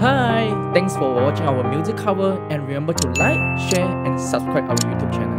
Hi! Thanks for watching our music cover and remember to like, share and subscribe our YouTube channel.